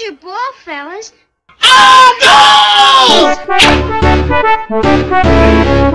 Here's your ball, fellas. Oh, no!